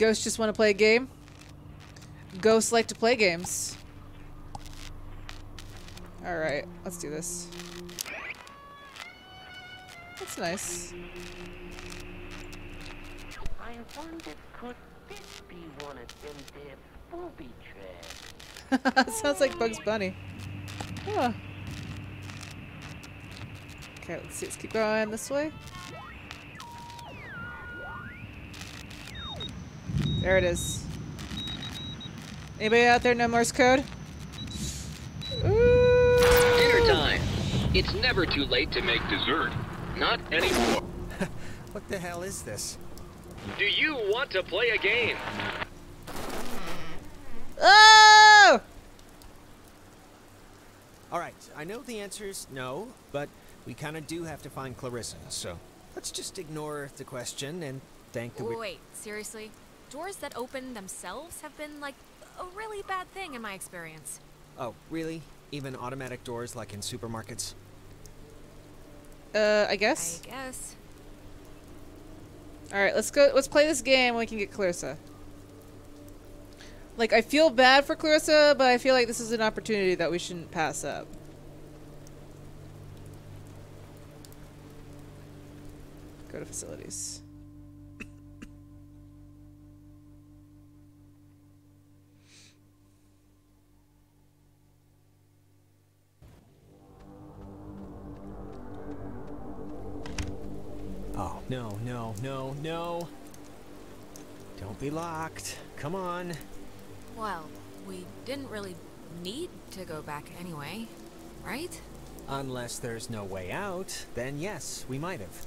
Ghosts just want to play a game. Ghosts like to play games. Alright, let's do this. That's nice. I wonder, could this be one of them there booby traps? Sounds like Bugs Bunny. Huh. Okay, let's see. Let's keep going this way. There it is. Anybody out there know Morse code? Ooh. Dinner time. It's never too late to make dessert. Not anymore. What the hell is this? Do you want to play a game? Oh! All right, I know the answer is no, but we kind of do have to find Clarissa, so let's just ignore the question and thank the. wi- Wait, seriously? Doors that open themselves have been like a really bad thing in my experience. Oh, really? Even automatic doors like in supermarkets? Uh, I guess? I guess. guess. All right, let's go. Let's play this game. We can get Clarissa. Like, I feel bad for Clarissa, but I feel like this is an opportunity that we shouldn't pass up. Go to facilities. Oh, no, no, no, no. Don't be locked. Come on. Well, we didn't really need to go back anyway, right? Unless there's no way out, then yes, we might have.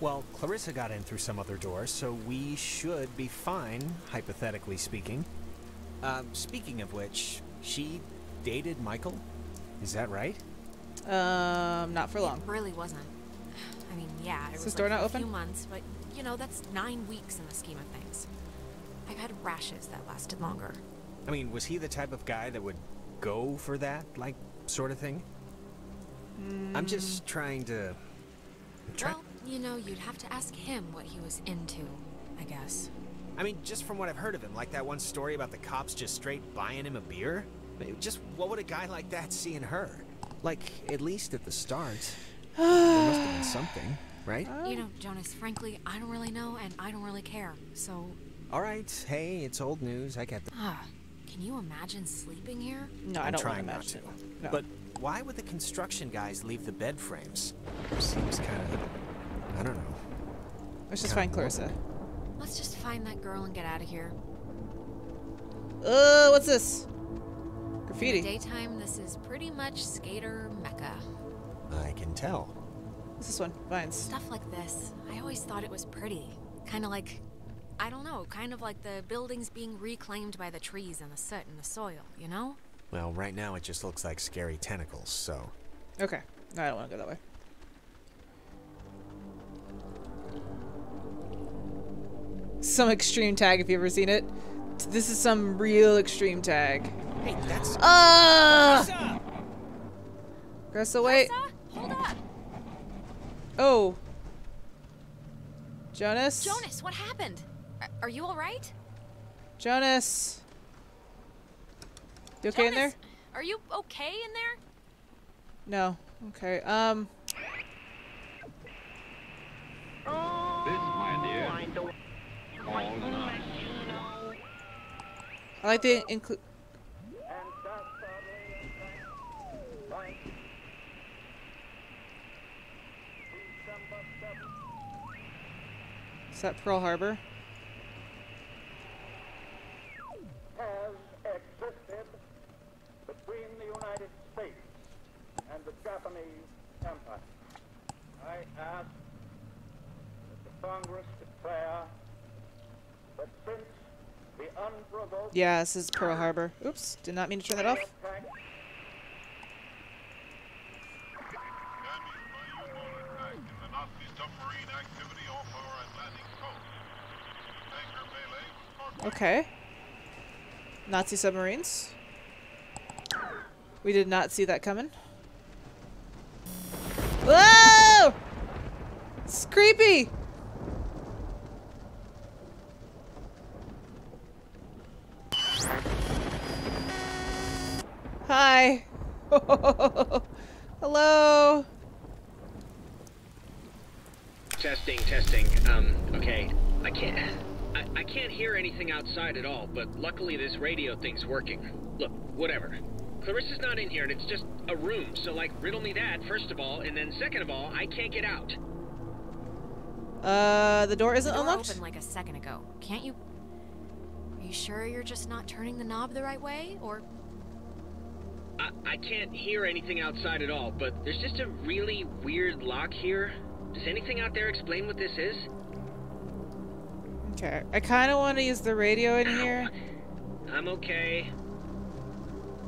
Well, Clarissa got in through some other door, so we should be fine, hypothetically speaking. Um, speaking of which, she dated Michael? Is that right? Um, not for long. It really wasn't. I yeah, it Is was this door like not a few months, but you know, that's nine weeks in the scheme of things. I've had rashes that lasted longer. I mean, was he the type of guy that would go for that, like, sort of thing? I'm hmm. just trying to. Try- Well, you know, you'd have to ask him what he was into, I guess. I mean, just from what I've heard of him, like that one story about the cops just straight buying him a beer. Just what would a guy like that see in her? Like, at least at the start, there must have been something, right? You know, Jonas, frankly, I don't really know and I don't really care. So, All right, hey, it's old news. I get that. ah, can you imagine sleeping here? No, I I'm don't want to trying not to. No. But why would the construction guys leave the bed frames? Seems kind of. I don't know. Let's just find Clarissa. Let's just find that girl and get out of here. Uh, what's this? In Graffiti. the daytime, this is pretty much skater mecca. I can tell. What's this one? Vines. Stuff like this, I always thought it was pretty. Kind of like, I don't know, kind of like the buildings being reclaimed by the trees and the soot and the soil, you know? Well, right now it just looks like scary tentacles, so. Okay. No, I don't want to go that way. Some extreme tag, if you've ever seen it. This is some real extreme tag. Hey, that's. Ah! Gressa, wait. Clarissa, hold up! Oh. Jonas? Jonas, what happened? Are, are you alright? Jonas. You okay in there? Are you okay in there? No. Okay. Um. This, my dear, I don't all not. I like the include. Is that Pearl Harbor? has existed between the United States and the Japanese Empire. I ask that the Congress declare that since the unprovoked Yeah, this is Pearl Harbor. Oops, did not mean to turn that off. Okay. Nazi submarines. We did not see that coming. Whoa! It's creepy! Hi. Hello. Testing, testing. Um, okay. I can't. I, I can't hear anything outside at all, but luckily this radio thing's working. Look, whatever. Clarissa's not in here, and it's just a room, so, like, riddle me that, first of all, and then second of all, I can't get out. Uh, the door isn't The door unlocked? opened like a second ago. Can't you? Are you sure you're just not turning the knob the right way, or I, I can't hear anything outside at all, but there's just a really weird lock here. Does anything out there explain what this is? Okay. I kind of want to use the radio in here. I'm okay.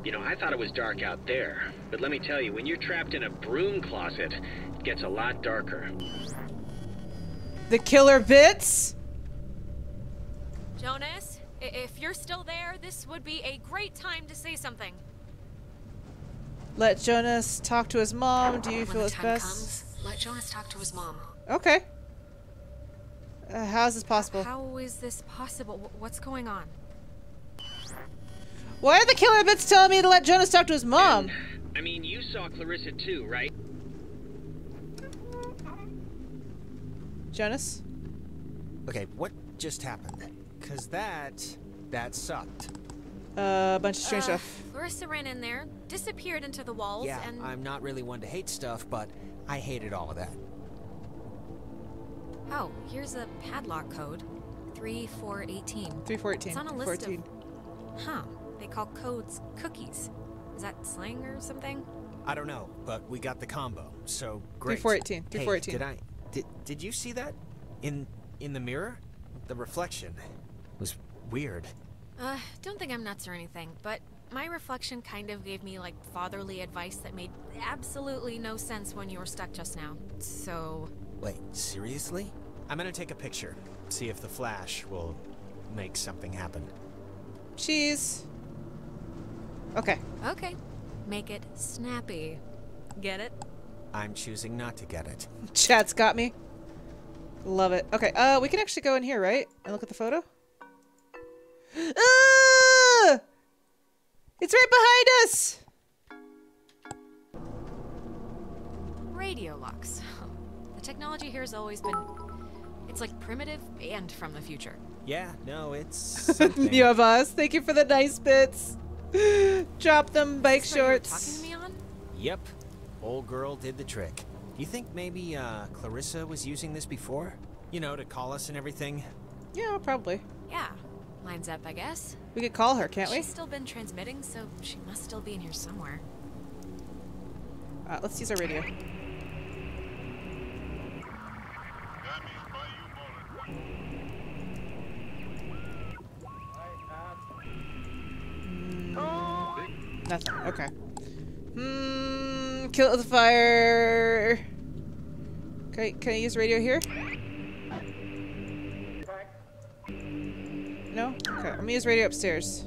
You know, I thought it was dark out there, but let me tell you, when you're trapped in a broom closet, it gets a lot darker. The killer bits? Jonas? If you're still there, this would be a great time to say something. Let Jonas talk to his mom. Do you when feel the it's best? comes, let Jonas talk to his mom. Okay. Uh, how is this possible? How is this possible? What's going on? Why are the killer bits telling me to let Jonas talk to his mom? I mean, you saw Clarissa too, right? Jonas? Okay, what just happened? Cause that that sucked. Uh, a bunch of strange Uh, stuff. Clarissa ran in there, disappeared into the walls, Yeah, and I'm not really one to hate stuff, but I hated all of that. Oh, here's a padlock code, three four eighteen. 314. It's on a list 14. of. Huh? They call codes cookies. Is that slang or something? I don't know, but we got the combo, so great. 314, Hey, did I did did you see that in in the mirror? The reflection was weird. Uh, don't think I'm nuts or anything, but my reflection kind of gave me like fatherly advice that made absolutely no sense when you were stuck just now. So, Wait, seriously? I'm gonna take a picture. See if the flash will make something happen. Cheese. Okay. okay, make it snappy. Get it? I'm choosing not to get it. Chat's got me. Love it. Okay, uh, we can actually go in here, right? And look at the photo? Ah! It's right behind us! Radio locks. The technology here has always been. It's like primitive and from the future. Yeah, no, it's you of us. Thank you for the nice bits. Drop them bike Is this what you were shorts. talking to me on? Yep. Old girl did the trick. Do you think maybe uh, Clarissa was using this before? You know, to call us and everything? Yeah, probably. Yeah, lines up, I guess. We could call her, can't we? She's still been transmitting, so she must still be in here somewhere. Uh, let's use our radio. Kill the fire. Can I, can I use radio here? No? Okay. I'm gonna use radio upstairs.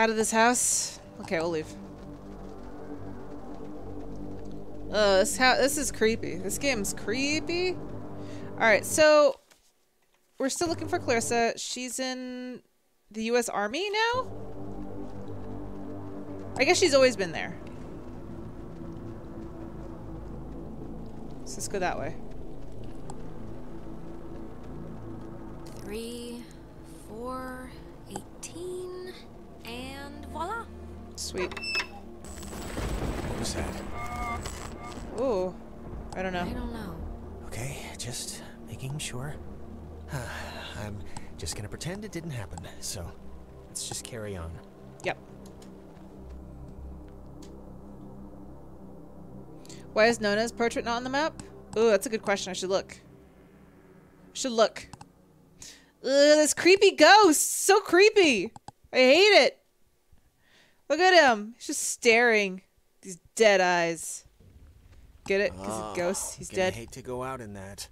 Out of this house. Okay, we'll leave. Uh, this how this is creepy. This game's creepy. All right, so we're still looking for Clarissa. She's in the U.S. Army now. I guess she's always been there. Let's go that way. Three, four, Sweet. What was that? Ooh. I don't know. I don't know. Okay, just making sure. I'm just gonna pretend it didn't happen, so let's just carry on. Yep. Why is Nona's portrait not on the map? Ooh, that's a good question. I should look. Should look. Ugh, this creepy ghost. So creepy. I hate it. Look at him. He's just staring. These dead eyes. Get it? Because Oh, of ghosts. He's gonna dead. hate to go out in that.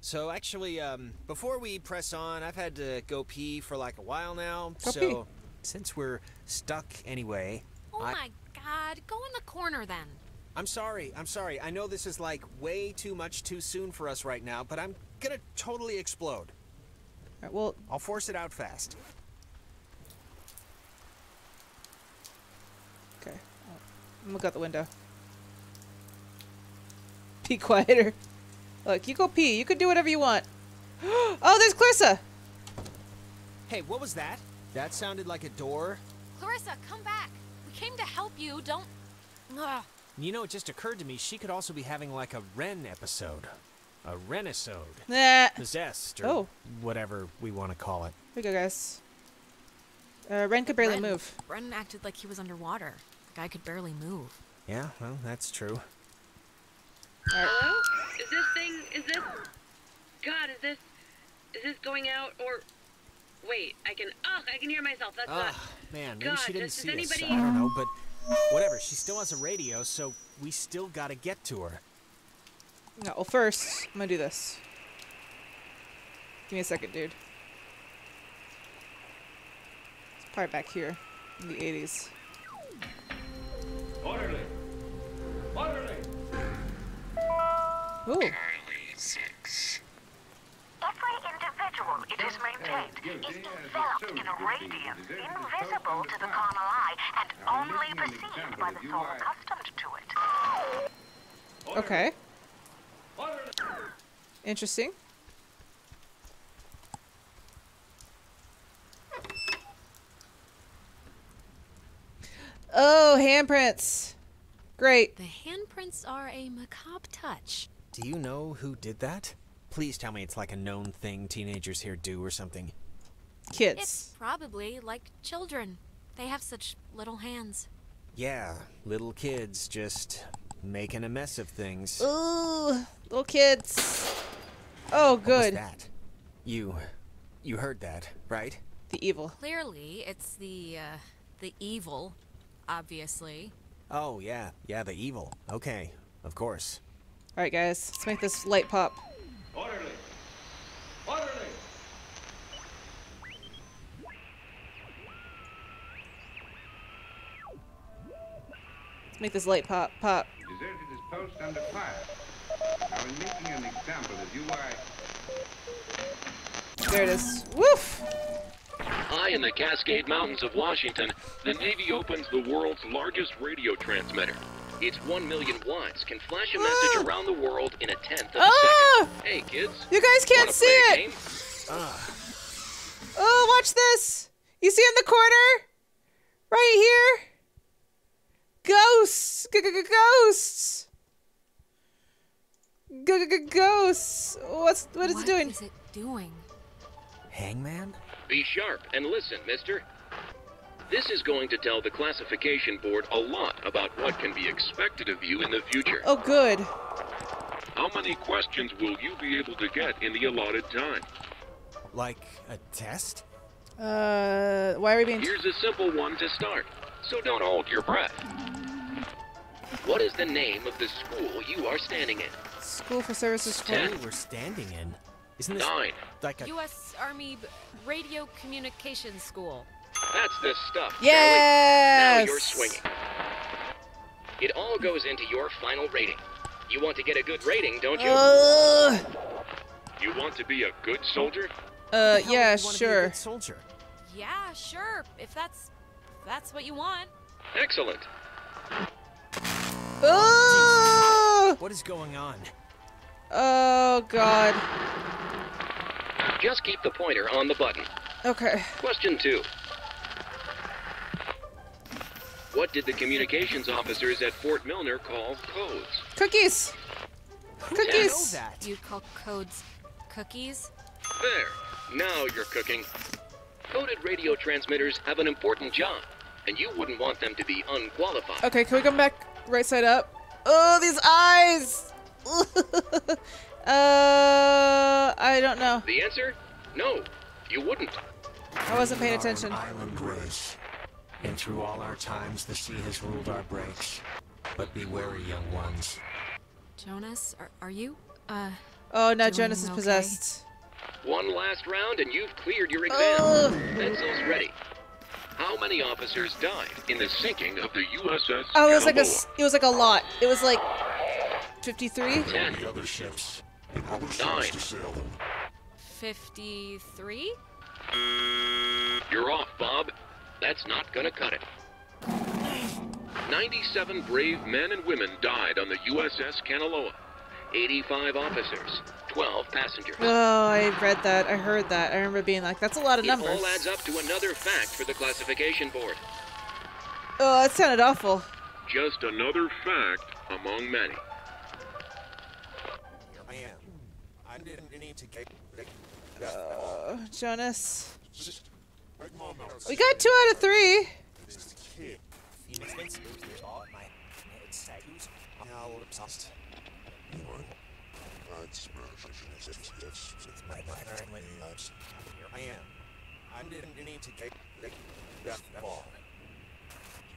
So actually, um, before we press on, I've had to go pee for like a while now. Go so pee. since we're stuck anyway, Oh I- my god, go in the corner then. I'm sorry. I'm sorry. I know this is like way too much too soon for us right now, but I'm gonna totally explode. All right, well, I'll force it out fast. Okay. I'm gonna look out the window. Be quieter. Look, you go pee. You can do whatever you want. oh, there's Clarissa. Hey, what was that? That sounded like a door. Clarissa, come back. We came to help you. Don't. Ugh. You know, it just occurred to me she could also be having like a Ren episode. A Renisode. Nah. Possessed, or Oh. whatever we want to call it. Here we go, guys. Uh, Ren could barely Ren- move. Ren acted like he was underwater. The guy could barely move. Yeah, well, that's true. Hello? Is this thing, is this, God, is this, is this going out or, wait, I can, oh, I can hear myself, that's not, Ah, man, maybe God, she didn't does- see does us. anybody- I don't know, but whatever. She still has a radio, so we still gotta get to her. No, well, first, I'm gonna do this. Give me a second, dude. It's probably back here in the 80s. Orderly! Orderly! Ooh. Every individual it is maintained is enveloped in a radiance invisible to the carnal eye and only perceived by the soul accustomed to it. Okay. Interesting. Oh, handprints. Great. The handprints are a macabre touch. Do you know who did that? Please tell me it's like a known thing teenagers here do or something. Kids. It's probably like children. They have such little hands. Yeah, little kids just making a mess of things. Ooh, little kids. Oh, What was good. that? You, you heard that, right? The evil. Clearly, it's the uh, the evil, obviously. Oh yeah, yeah, the evil. Okay, of course. All right, guys, let's make this light pop. Orderly! Orderly! Let's make this light pop. Pop. Deserted his post under fire. Now, in making an example of you, I... There it is. Woof. High in the Cascade Mountains of Washington, the Navy opens the world's largest radio transmitter. It's 1 million watts, can flash a message around the world in a tenth of a Ah! second. Hey, kids. You guys can't see it. game? Oh, watch this. You see in the corner? Right here? Ghosts. G-g-g-ghosts. G-g-g-ghosts. What's what is What it doing? What is it doing? Hangman? Be sharp and listen, mister. This is going to tell the classification board a lot about what can be expected of you in the future. Oh, good. How many questions will you be able to get in the allotted time? Like a test? Uh, why are we being? Here's a simple one to start, so don't hold your breath. What is the name of the school you are standing in? School for Services for. Ten. Hey, we're standing in. Isn't this Nine. like a U.S. Army Radio Communications School. That's this stuff. Charlie. Yes. Now you're swinging. It all goes into your final rating. You want to get a good rating, don't you? Uh, You want to be a good soldier? uh, yeah, you wanna be a sure. good soldier. Yeah, sure. If that's if that's what you want. Excellent. Oh, What is going on? oh God. Just keep the pointer on the button. Okay. Question two. What did the communications officers at Fort Milner call codes? Cookies. Who know Cookies. that? You'd call codes cookies. There. Now you're cooking. Coded radio transmitters have an important job, and you wouldn't want them to be unqualified. Okay, can we come back right side up? Oh, these eyes. uh, I don't know. The answer? No, you wouldn't. I wasn't paying attention. Island race. And through all our times, the sea has ruled our breaks. But be wary, young ones. Jonas, are, are you? Uh. Oh no, Jonas is okay? possessed. One last round and you've cleared your exam. Ugh. Pencils ready. How many officers died in the sinking of the USS Oh, it was like a, it was like a lot. It was like 53. Ten, other ships. Other Nine. ships to sail them. 53? You're off, Bob. That's not gonna cut it. 97 brave men and women died on the USS Kanaloa. 85 officers, 12 passengers. Oh, I read that. I heard that. I remember being like, that's a lot of It numbers. all adds up to another fact for the classification board. Oh, that sounded awful. Just another fact among many. It's, it's, it's, it's my family. That's Here I am. I didn't need to get. that ball.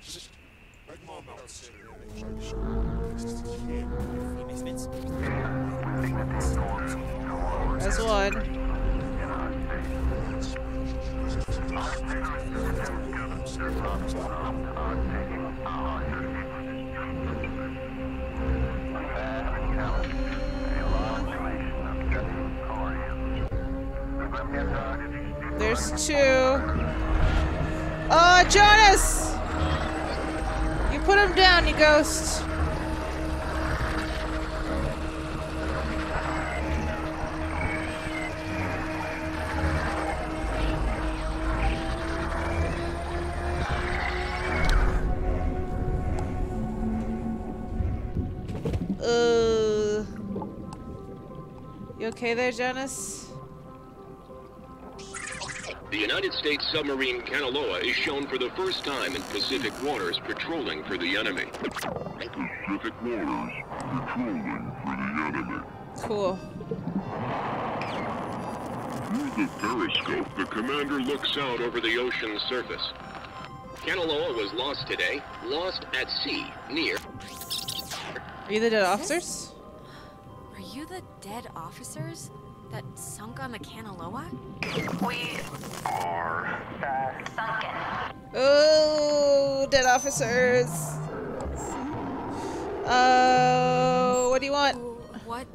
Just That's one. There's two. Oh, Jonas! You put him down, you ghost. Okay there, Jonas? The United States submarine Kanaloa is shown for the first time in Pacific waters patrolling for the enemy. Pacific waters, patrolling for the enemy. Cool. Through the periscope, the commander looks out over the ocean's surface. Kanaloa was lost today, lost at sea, near. Are you the dead officers? Are you the dead officers that sunk on the Kanaloa? We are sunken. Oh, dead officers. Oh, what do you want? What?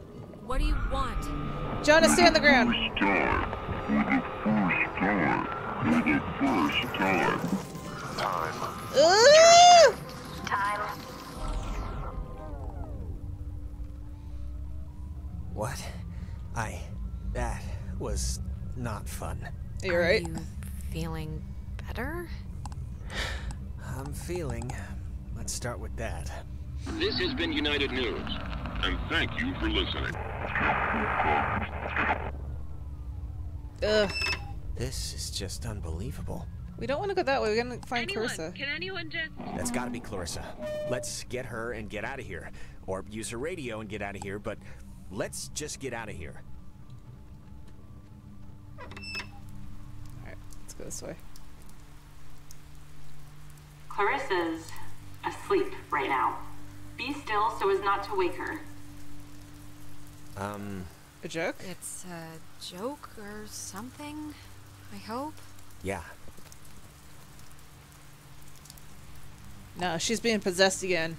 What do you want? Jonas, stay on the ground. First time. For the first time. Time. Ooh! Was not fun. You're Are right. you feeling better? I'm feeling. Let's start with that. This has been United News, and thank you for listening. Ugh. This is just unbelievable. We don't want to go that way. We're gonna find Anyone? Clarissa. Can anyone just? That's gotta be Clarissa. Let's get her and get out of here. Or use her radio and get out of here, but let's just get out of here. Go this way. Clarissa's asleep right now. Be still so as not to wake her. Um, A joke? It's a joke or something, I hope. yeah. No, she's being possessed again.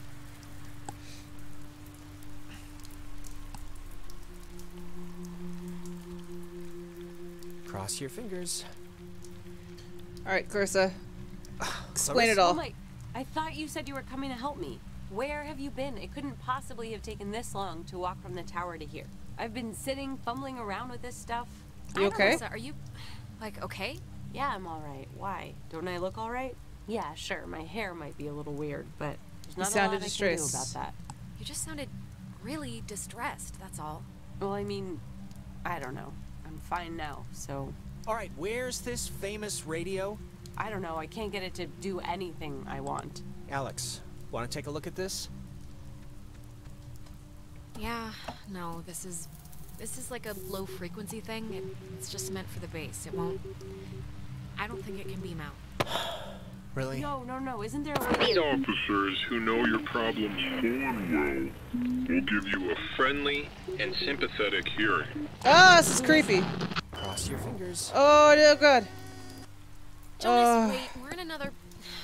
Cross your fingers. Alright, Clarissa. Explain it all. Oh my, I thought you said you were coming to help me. Where have you been? It couldn't possibly have taken this long to walk from the tower to here. I've been sitting, fumbling around with this stuff. You okay? Alyssa, are you, like, okay? Yeah, I'm alright. Why? Don't I look alright? Yeah, sure. My hair might be a little weird, but there's not a sounded lot I can do distressed. about that. You just sounded really distressed, that's all. Well, I mean, I don't know. I'm fine now, so All right, where's this famous radio? I don't know. I can't get it to do anything I want. Alex, want to take a look at this? Yeah, no, this is this is like a low frequency thing. It, it's just meant for the base. It won't. I don't think it can beam out. Really? No, no, no. Isn't there a way officers who know your problems full well will give you a friendly and sympathetic hearing. Ah, this is creepy. Cross your fingers. Oh, no good. Jonas, Uh. wait, we're in another.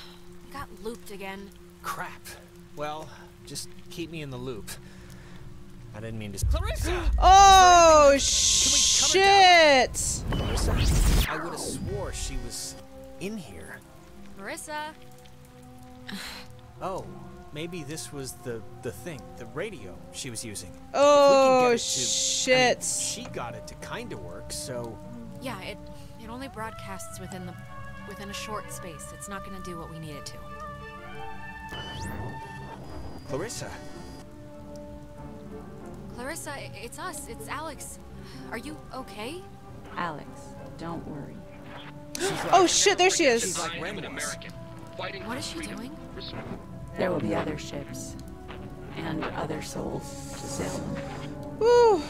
Got looped again. Crap. Well, just keep me in the loop. I didn't mean to. Clarissa! Oh shit! Clarissa? I would have swore she was in here. Marissa. Oh, maybe this was the the thing, the radio she was using. If we can Oh get it to- I mean, shit! she got it to kind of work, so Yeah, it it only broadcasts within the within a short space. It's not gonna do what we need it to. Clarissa. Clarissa, it's us. It's Alex. Are you okay? Alex, don't worry. Oh shit! There she is. She's like Ren was. What is she doing? There will be other ships and other souls to sail. Ooh.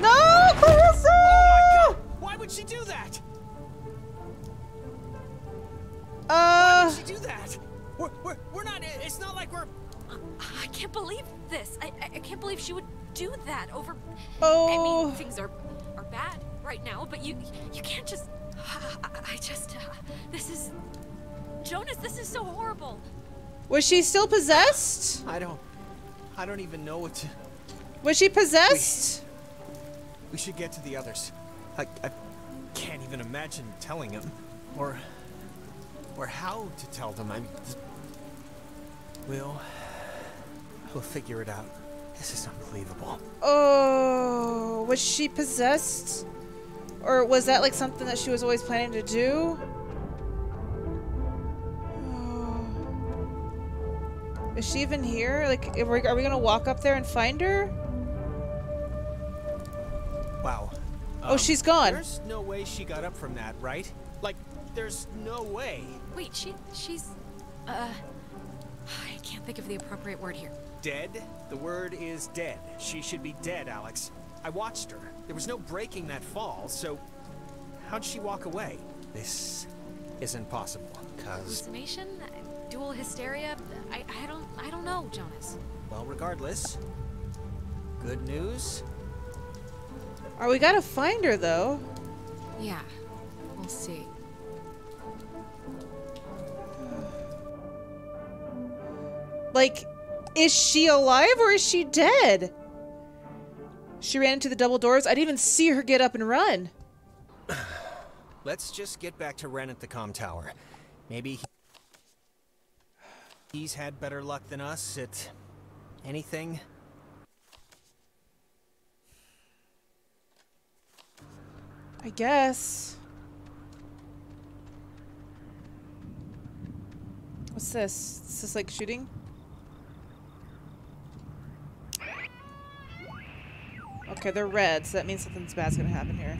No, Clarissa! Oh my god! Why would she do that? Uh. Why would she do that? We're, we're, we're not. It's not like we're. I can't believe this. I, I, I can't believe she would do that over. Oh. I Oh. mean, things are are bad right now, but you you can't just. I, I just. Uh, this is. Jonas, this is so horrible. was she still possessed? I don't. I don't even know what to. Was she possessed? We should get to the others. I, I can't even imagine telling them, or, or how to tell them. I mean, th- we'll, we'll figure it out. This is unbelievable. Oh, was she possessed? Or was that like something that she was always planning to do? Is she even here? Like, are we, are we gonna walk up there and find her? Wow. Oh, she's gone. There's no way she got up from that, right? Like, there's no way. Wait, she she's. Uh. I can't think of the appropriate word here. Dead? The word is dead. She should be dead, Alex. I watched her. There was no breaking that fall, so how'd she walk away? This isn't possible, cause Hallucination? Dual hysteria? I, I don't I don't know, Jonas. well, regardless. Good news. Oh, we gotta find her though. Yeah, we'll see. Like, is she alive or is she dead? She ran into the double doors. I didn't even see her get up and run. Let's just get back to Ren at the com tower. Maybe he- he's had better luck than us at anything. I guess. What's this? Is this like shooting? Okay, they're red, so that means something's bad's gonna happen here.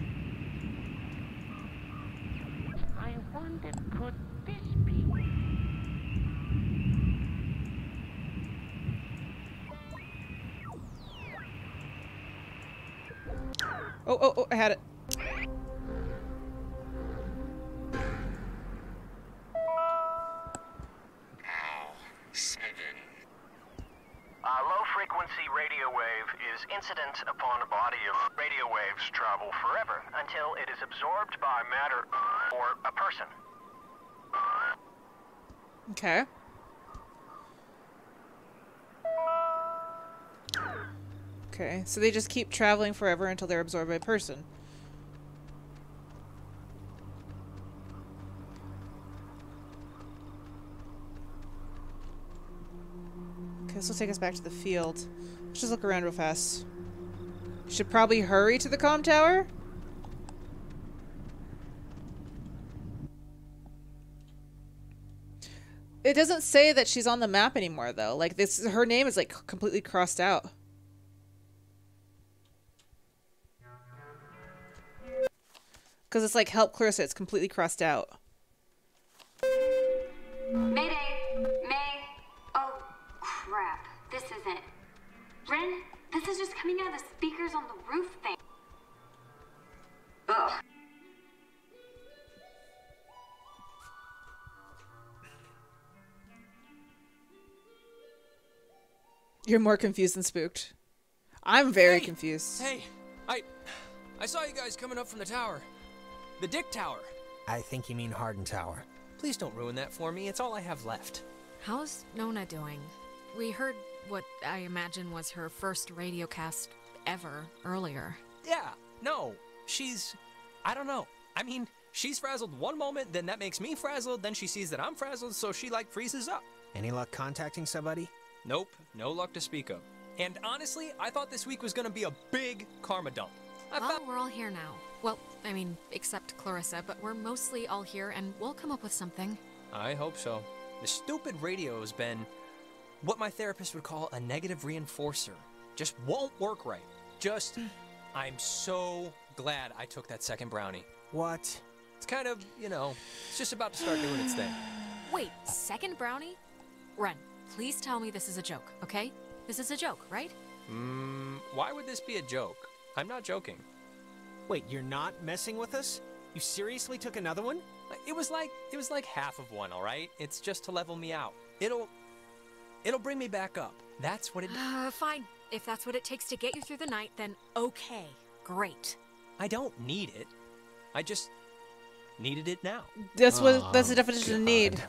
Had Okay, so they just keep traveling forever until they're absorbed by a person. Okay, this will take us back to the field. Let's just look around real fast. Should probably hurry to the com tower. It doesn't say that she's on the map anymore, though. Like this, her name is like completely crossed out. Because it's like help Clarissa. It's completely crossed out. Mayday! May! Oh, crap. This isn't. Ren, this is just coming out of the speakers on the roof thing. Ugh. You're more confused than spooked. I'm very hey, confused. Hey, I I saw you guys coming up from the tower the Dick Tower. I think you mean Harden Tower. Please don't ruin that for me. It's all I have left. How's Nona doing? We heard what I imagine was her first radio cast ever earlier. Yeah, no, she's. I don't know. I mean, she's frazzled one moment, then that makes me frazzled, then she sees that I'm frazzled, so she like freezes up. Any luck contacting somebody? Nope, no luck to speak of. And honestly, I thought this week was gonna be a big karma dump. I well, thought- we're all here now. Well, I mean, except Clarissa, but we're mostly all here and we'll come up with something. I hope so. The stupid radio has been what my therapist would call a negative reinforcer. Just won't work right. Just, I'm so glad I took that second brownie. What? It's kind of, you know, it's just about to start doing its thing. Wait, second brownie? Ren, please tell me this is a joke, okay? This is a joke, right? Mmm, why would this be a joke? I'm not joking. Wait, you're not messing with us? You seriously took another one? It was like it was like half of one, all right? It's just to level me out. It'll it'll bring me back up. That's what it Uh, fine. If that's what it takes to get you through the night, then okay. Great. I don't need it. I just needed it now. That's what that's the Oh, definition of need.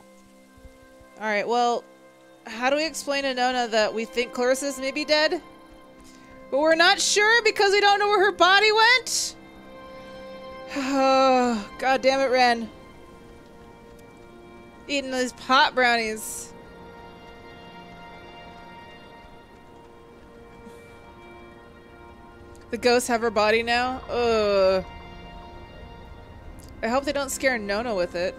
All right. Well, how do we explain to Nona that we think Clarissa's maybe dead, but we're not sure because we don't know where her body went? God damn it, Ren. Eating those pot brownies. The ghosts have her body now? Ugh. I hope they don't scare Nona with it.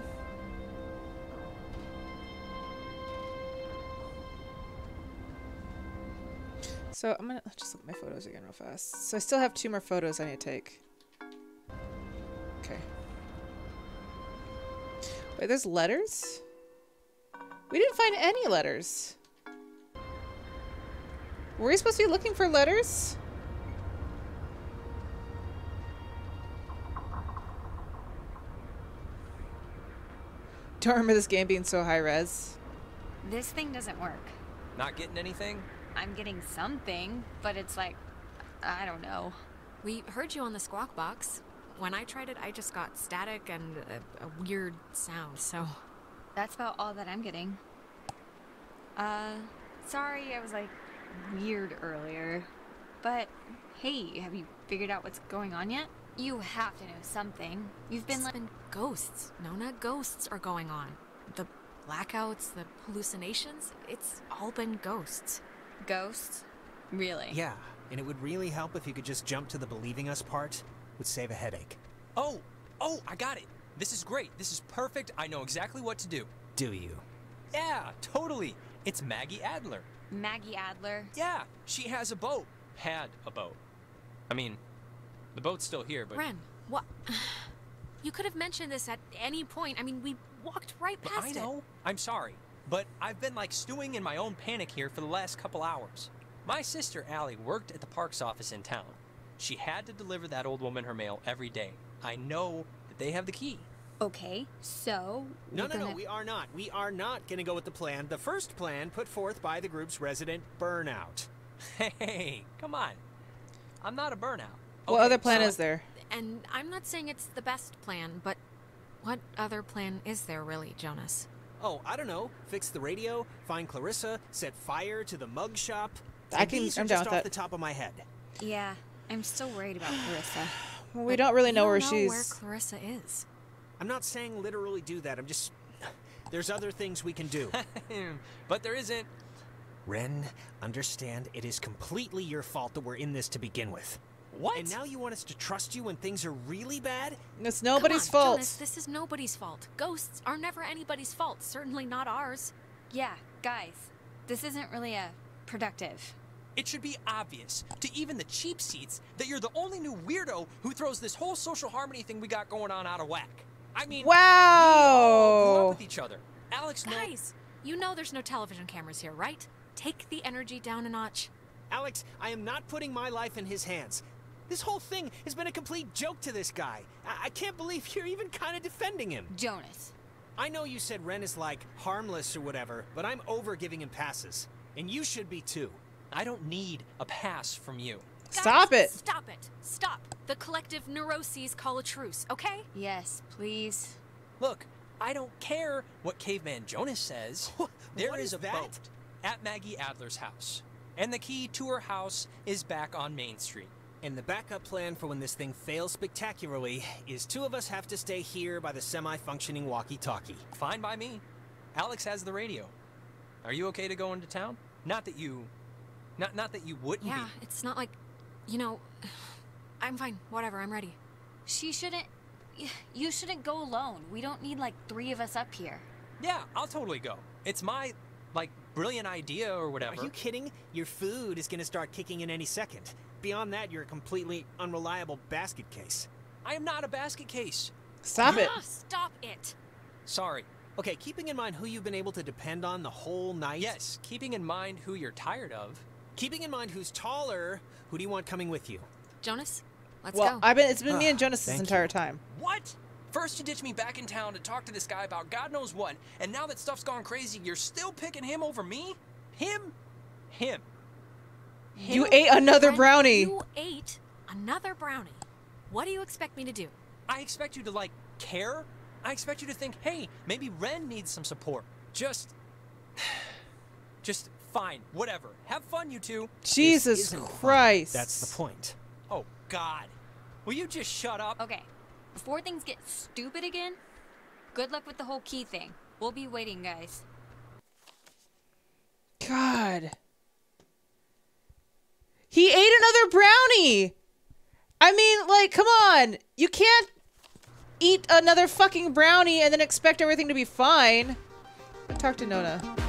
So I'm gonna just look at my photos again real fast. So I still have two more photos I need to take. Wait, there's letters? We didn't find any letters. Were we supposed to be looking for letters? Don't remember this game being so high res. This thing doesn't work. Not getting anything? I'm getting something, but it's like, I don't know. We heard you on the squawk box. When I tried it, I just got static and a, a weird sound, so. That's about all that I'm getting. Uh, sorry I was like weird earlier. But hey, have you figured out what's going on yet? You have to know something. You've been It's like. been ghosts. Nona, ghosts are going on. The blackouts, the hallucinations, it's all been ghosts. Ghosts? Really? Yeah, and it would really help if you could just jump to the believing us part. Would save a headache. Oh, oh, I got it. This is great. This is perfect. I know exactly what to do. Do you? Yeah, totally. It's Maggie Adler. Maggie Adler? Yeah, she has a boat. Had a boat. I mean, the boat's still here, but Ren, what? You could have mentioned this at any point. I mean, we walked right But past I it. know. I'm sorry, but I've been like stewing in my own panic here for the last couple hours. My sister Allie worked at the parks office in town. She had to deliver that old woman her mail every day. I know that they have the key. Okay, so. No, no, no, gonna- we are not. We are not going to go with the plan, the first plan put forth by the group's resident burnout. Hey, come on. I'm not a burnout. Okay, What other plan so- is there? And I'm not saying it's the best plan, but what other plan is there really, Jonas? Oh, I don't know. Fix the radio, find Clarissa, set fire to the mug shop. I can. These I'm down just with off that. the top of my head. Yeah, I'm still worried about Clarissa. Well, we don't really know where know she's. where Clarissa is. I'm not saying literally do that. I'm just. There's other things we can do. but there isn't. Ren, understand it is completely your fault that we're in this to begin with. What? And now you want us to trust you when things are really bad? It's Come nobody's on, fault. Jonas, this is nobody's fault. Ghosts are never anybody's fault. Certainly not ours. Yeah, guys, this isn't really a productive. It should be obvious to even the cheap seats that you're the only new weirdo who throws this whole social harmony thing we got going on out of whack. I mean, we all grew Wow. up with each other. Alex, no. Guys, you know there's no television cameras here, right? Take the energy down a notch. Alex, I am not putting my life in his hands. This whole thing has been a complete joke to this guy. I, I can't believe you're even kind of defending him. Jonas. I know you said Ren is like harmless or whatever, but I'm over giving him passes. And you should be too. I don't need a pass from you. Stop it. Stop it. Stop. The collective neuroses call a truce, okay? Yes, please. Look, I don't care what Caveman Jonas says. There what is is a that? boat at Maggie Adler's house. And the key to her house is back on Main Street. And the backup plan for when this thing fails spectacularly is two of us have to stay here by the semi-functioning walkie-talkie. Fine by me. Alex has the radio. Are you okay to go into town? Not that you not not that you wouldn't Yeah, be. it's not like, you know, I'm fine. Whatever, I'm ready. She shouldn't. You shouldn't go alone. We don't need like three of us up here. Yeah, I'll totally go. It's my like brilliant idea or whatever. Are you kidding? Your food is gonna start kicking in any second. Beyond that, you're a completely unreliable basket case. I am not a basket case. Stop it. Ah, stop it. Sorry. Okay, keeping in mind who you've been able to depend on the whole night. Yes, keeping in mind who you're tired of. Keeping in mind who's taller, who do you want coming with you? Jonas, let's well, go. I've been. It's been me and Jonas this thank entire time. What? First you ditch me back in town to talk to this guy about God knows what, and now that stuff's gone crazy, you're still picking him over me? Him? Him. You ate another Friend, brownie. You ate another brownie. What do you expect me to do? I expect you to like care. I expect you to think, hey, maybe Ren needs some support. Just just fine, whatever. Have fun, you two. Jesus isn't fun. Christ. That's the point. Oh God. Will you just shut up? Okay, before things get stupid again, good luck with the whole key thing. We'll be waiting, guys. God. He ate another brownie. I mean, like, come on. You can't eat another fucking brownie and then expect everything to be fine. Talk to Nona.